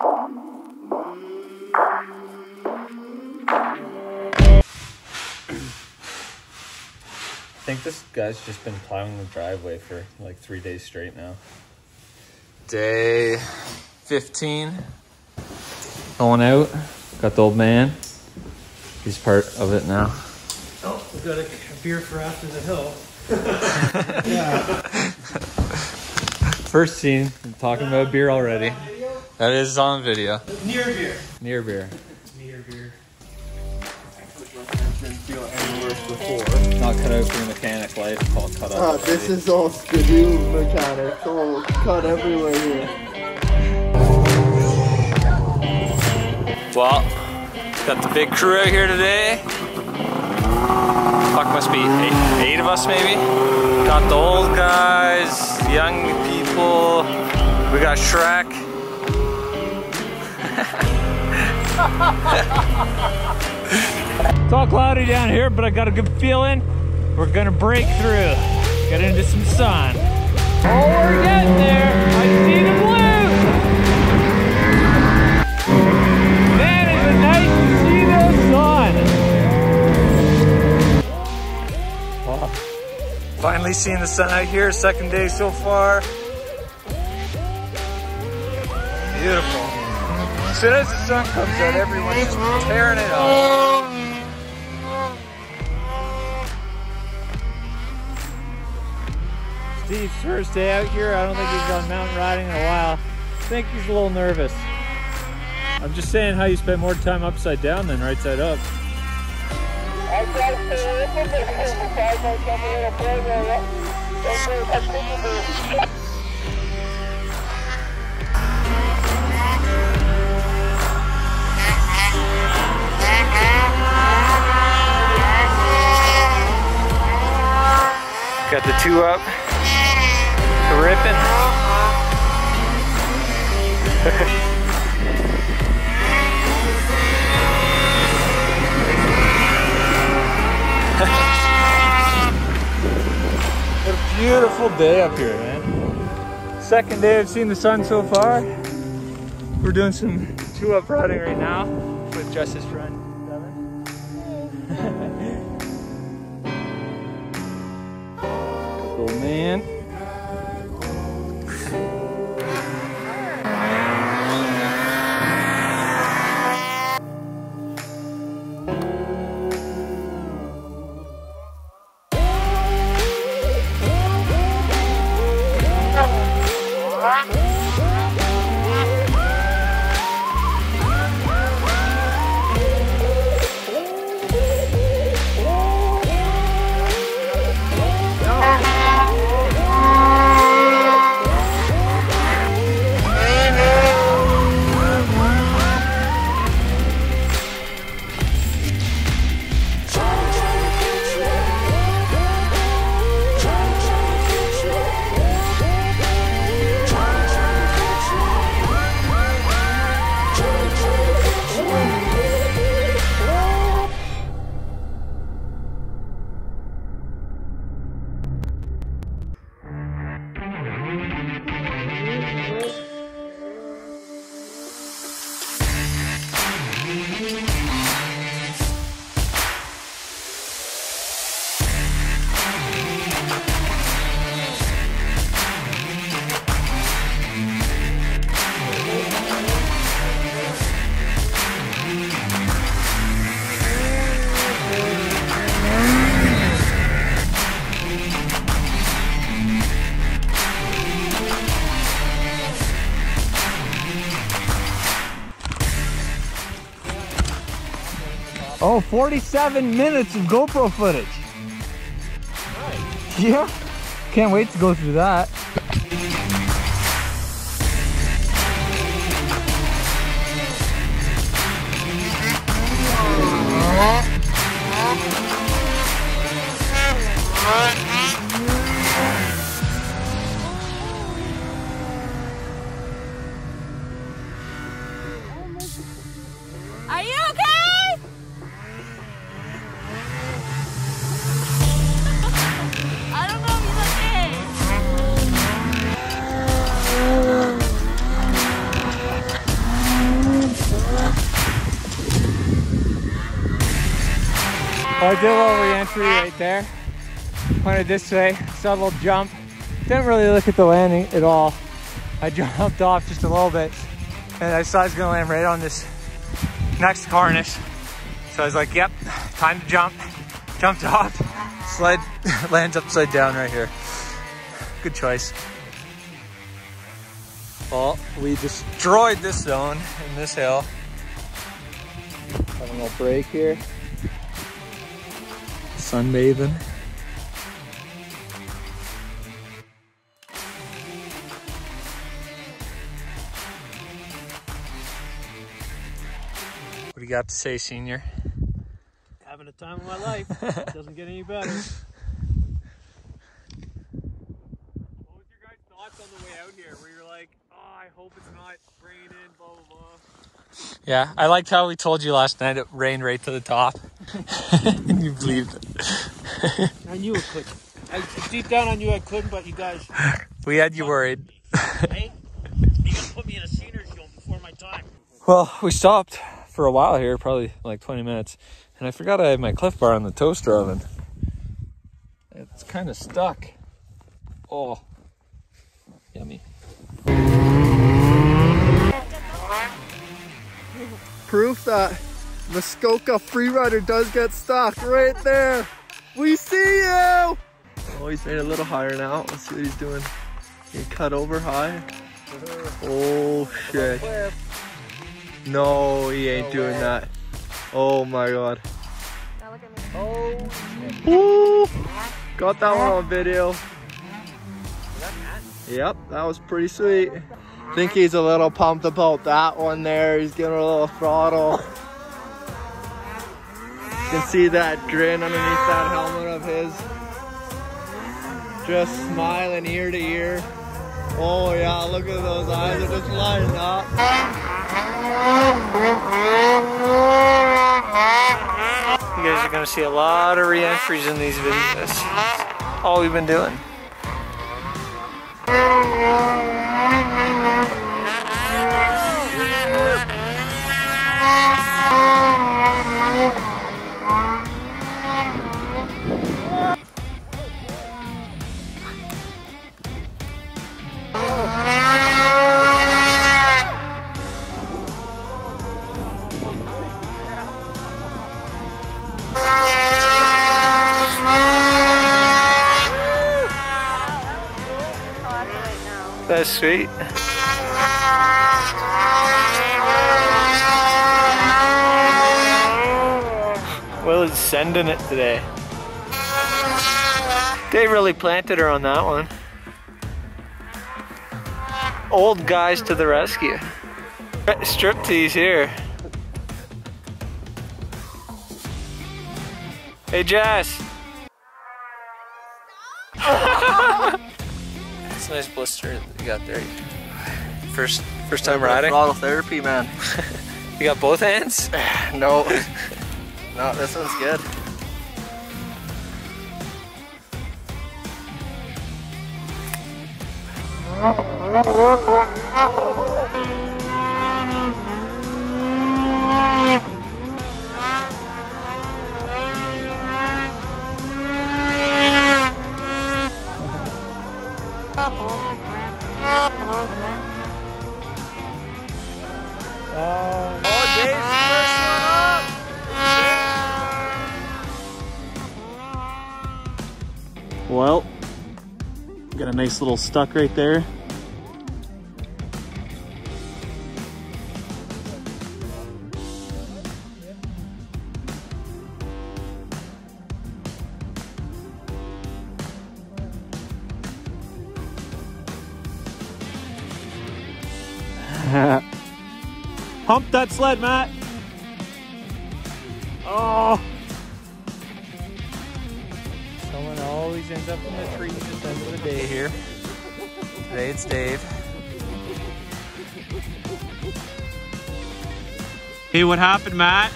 I think this guy's just been plowing the driveway for like three days straight now. Day 15. Going out. Got the old man. He's part of it now. Oh, we got a beer for after the hill. First scene, I'm talking about beer already. That is on video. Near beer. Near beer. Near beer. Didn't feel any worse before. Not cut out for your mechanic life, called cut Ah, off. this is all skidoo mechanics, all cut everywhere here. Well, got the big crew out here today. Fuck, must be eight, eight of us maybe. Got the old guys, young people. We got Shrek. It's all cloudy down here, but I got a good feeling we're gonna break through. Get into some sun. Oh, we're getting there. I see the blue. Man, is it nice to see the sun. Well, finally seeing the sun out here, second day so far. Beautiful. As soon as the sun comes out, everyone's just tearing it up. Steve's first day out here. I don't think he's gone mountain riding in a while. I think he's a little nervous. I'm just saying how you spend more time upside down than right side up. Got the two up, ripping. What a beautiful day up here, man. Second day I've seen the sun so far. We're doing some two up riding right now with Jess's friend, man. Oh, 47 minutes of GoPro footage. Yeah. Can't wait to go through that. I did a little re-entry right there. Pointed this way, little jump. Didn't really look at the landing at all. I jumped off just a little bit and I saw I was gonna land right on this next cornice. So I was like, yep, time to jump. Jumped off, slide, lands upside down right here. Good choice. Well, we destroyed this zone in this hill. Having a little break here. Sunbathing. What do you got to say, senior? Having a time of my life. Doesn't get any better. What was your guys' thoughts on the way out here? Where you're like, I hope it's not raining, blah blah blah. Yeah, I liked how we told you last night it rained right to the top. and you believed it. I knew it couldn't. I deep down I knew I couldn't, but you guys, We had you worried. hey, you gotta put me in a scenery film before my time. Well, we stopped for a while here, probably like 20 minutes, and I forgot I had my Clif Bar on the toaster oven. It's kind of stuck. Oh, yummy. Proof that Muskoka Freerider does get stuck right there. We see you. Oh, he's made it a little higher now. Let's see what he's doing. He cut over high. Oh shit. No, he ain't doing that. Oh my god. Now look. Woo! Got that one on video. Yep, that was pretty sweet. Think he's a little pumped about that one there. He's giving a little throttle. You can see that grin underneath that helmet of his. Just smiling ear to ear. Oh yeah, look at those eyes, they're just lighting up. You guys are gonna see a lot of re-entries in these videos. That's all we've been doing. That's sweet. Will is sending it today. They really planted her on that one. Old guys to the rescue. Strip Striptease here. Hey Jess. It's a nice blister that you got there. First first time riding? Throttle therapy, man. You got both hands? No. No, this one's good. Well, got a nice little stuck right there. Hump that sled, Matt. Oh. Someone always ends up in the trees at the end of the day here. Today it's Dave. Hey, what happened, Matt?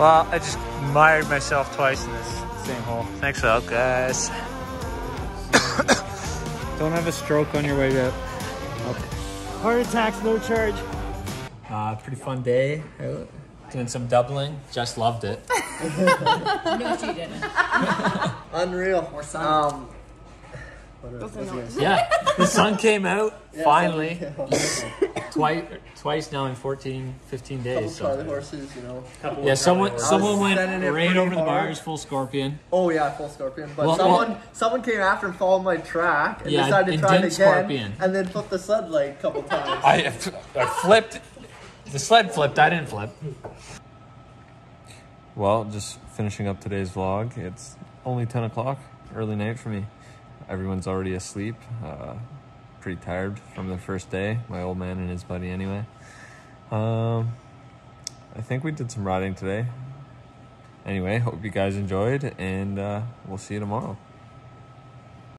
Well, I just mired myself twice in this same hole. Thanks for the help, guys. Don't have a stroke on your way up. Heart attacks, no charge. Uh, pretty fun day out doing some doubling. Just loved it. No, she didn't. Unreal. More sun. Um, what was- Doesn't what was know. I gonna? Yeah, the sun came out Yeah, finally. so- Twice, twice now in 14, 15 Couple days. Charlie So. horses, you know. Yeah, someone someone went sending it right pretty over the hard. bars, full scorpion. Oh yeah, full scorpion. But Well, someone well- someone came after and followed my track and Yeah, decided to and try it didn't again, scorpion. and then flipped the sled like a couple times. I, I flipped. The sled flipped. I didn't flip. Well, just finishing up today's vlog. It's only 10 o'clock, early night for me. Everyone's already asleep. Uh, pretty tired from the first day. My old man and his buddy, anyway. Um, I think we did some riding today. Anyway, hope you guys enjoyed, and uh, we'll see you tomorrow.